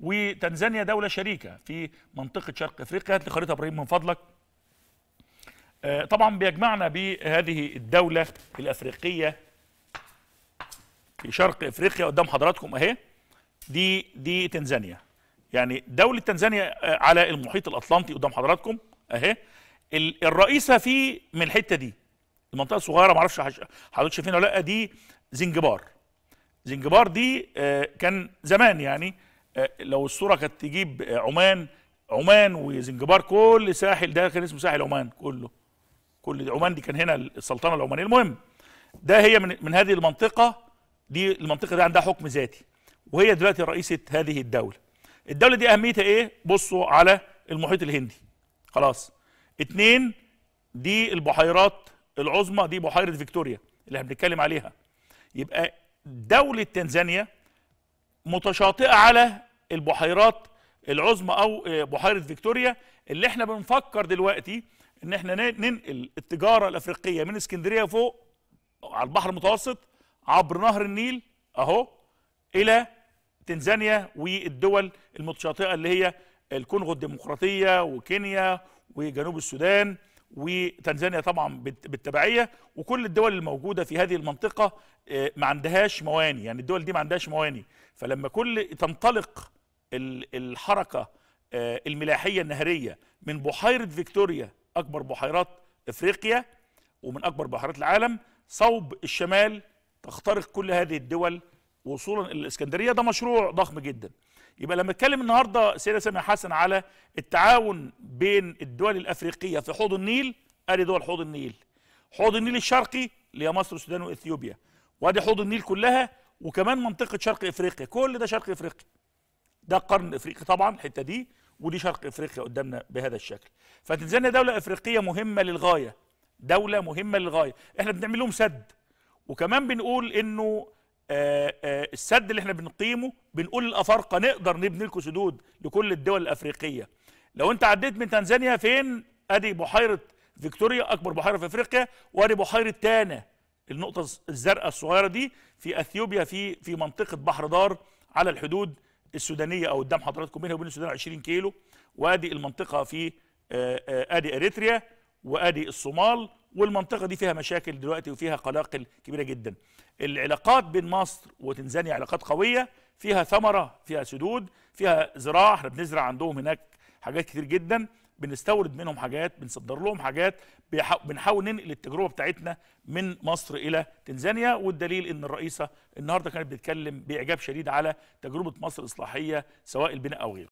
وتنزانيا دولة شريكة في منطقة شرق أفريقيا هات لي خريطه إبراهيم من فضلك. آه، طبعا بيجمعنا بهذه الدولة الأفريقية في شرق أفريقيا قدام حضراتكم أهي. دي دي تنزانيا. يعني دولة تنزانيا آه، على المحيط الأطلنطي قدام حضراتكم أهي. ال- الرئيسة في من الحتة دي المنطقة الصغيرة معرفش حضرتك شايفينها ولا لأ دي زنجبار. زنجبار دي آه، كان زمان يعني لو الصورة كانت تجيب آه، عمان عمان وزنجبار كل ساحل ده كان اسمه ساحل عمان كله. كل عمان دي كان هنا السلطنة العمانية. المهم ده هي من من هذه المنطقة. دي المنطقة دي عندها حكم ذاتي وهي دلوقتي رئيسة هذه الدولة. الدولة دي أهميتها إيه؟ بصوا على المحيط الهندي. خلاص. اتنين دي البحيرات العظمى دي بحيرة فيكتوريا اللي إحنا بنتكلم عليها. يبقى دولة تنزانيا متشاطئة على البحيرات العظمى أو آه، بحيرة فيكتوريا. اللي إحنا بنفكر دلوقتي إن إحنا ننقل التجارة الأفريقية من اسكندرية فوق على البحر المتوسط عبر نهر النيل أهو إلى تنزانيا والدول المتشاطئة اللي هي الكونغو الديمقراطية وكينيا وجنوب السودان. وتنزانيا طبعا بالت- بالتبعية وكل الدول الموجودة في هذه المنطقة آه، ما عندهاش مواني. يعني الدول دي ما عندهاش مواني. فلما كل تنطلق ال- الحركة آه، الملاحية النهرية من بحيرة فيكتوريا أكبر بحيرات إفريقيا ومن أكبر بحيرات العالم صوب الشمال تخترق كل هذه الدول وصولا إلى الإسكندرية. ده مشروع ضخم جدا. يبقى لما اتكلم النهارده سيدة سامح حسن على التعاون بين الدول الأفريقية في حوض النيل أدي دول حوض النيل. حوض النيل الشرقي اللي هي مصر والسودان وإثيوبيا. وأدي حوض النيل كلها وكمان منطقة شرق إفريقيا. كل ده شرق إفريقيا. ده القرن الافريقي طبعا الحتة دي. ودي شرق إفريقيا قدامنا بهذا الشكل. فتنزانيا دولة إفريقية مهمة للغاية. دولة مهمة للغاية. إحنا بنعمل لهم سد. وكمان بنقول إنه السد اللي إحنا بنقيمه بنقول للافارقه نقدر نبني لكم سدود لكل الدول الأفريقية. لو انت عديت من تنزانيا فين؟ ادي بحيرة فيكتوريا أكبر بحيرة في أفريقيا وادي بحيرة تانا. النقطة الزرقاء الصغيرة دي في أثيوبيا في في منطقة بحر دار على الحدود السودانية أو قدام حضراتكم بينها وبين السودان 20 كيلو. وادي المنطقة في آه، آه، آدي إريتريا وادي الصومال والمنطقة دي فيها مشاكل دلوقتي وفيها قلاقل كبيرة جدا. العلاقات بين مصر وتنزانيا علاقات قوية فيها ثمرة فيها سدود فيها زراعة. إحنا بنزرع عندهم هناك حاجات كتير جدا. بنستورد منهم حاجات بنصدر لهم حاجات بنحاول ننقل التجربة بتاعتنا من مصر إلى تنزانيا. والدليل إن الرئيسة النهارده كانت بتتكلم بإعجاب شديد على تجربة مصر الاصلاحيه سواء البناء أو غيره.